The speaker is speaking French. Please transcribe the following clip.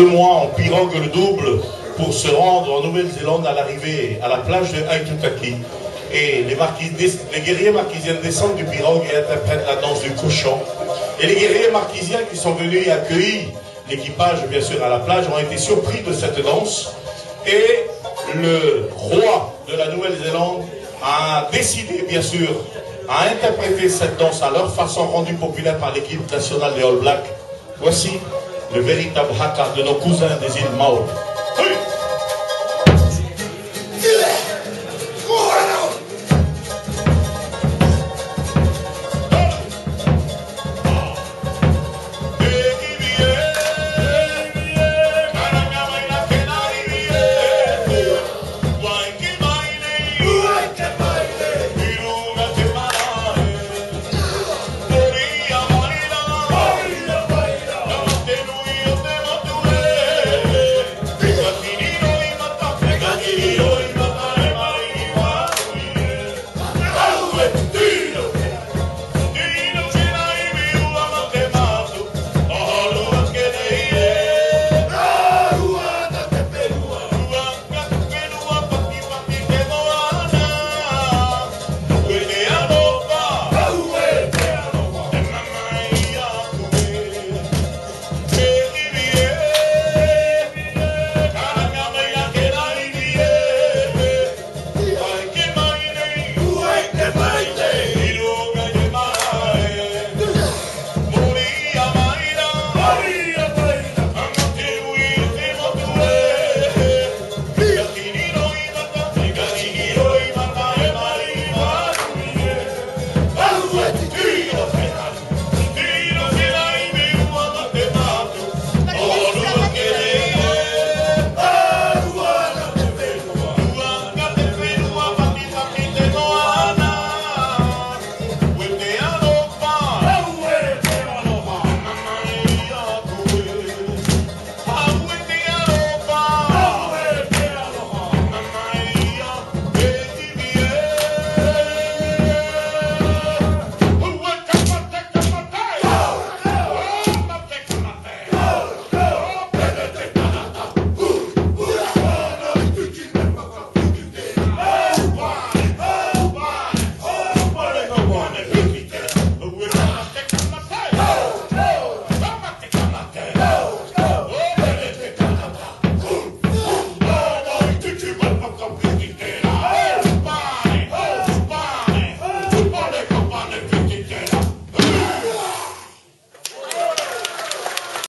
deux mois en pirogue le double pour se rendre en Nouvelle-Zélande à l'arrivée à la plage de Aitutaki. Et les, marquis- les guerriers marquisiens descendent du pirogue et interprètent la danse du cochon. Et les guerriers marquisiens qui sont venus accueillir l'équipage, bien sûr, à la plage, ont été surpris de cette danse. Et le roi de la Nouvelle-Zélande a décidé, bien sûr, à interpréter cette danse à leur façon rendue populaire par l'équipe nationale des All Blacks. Voici le véritable haka de nos cousins des îles Maoris.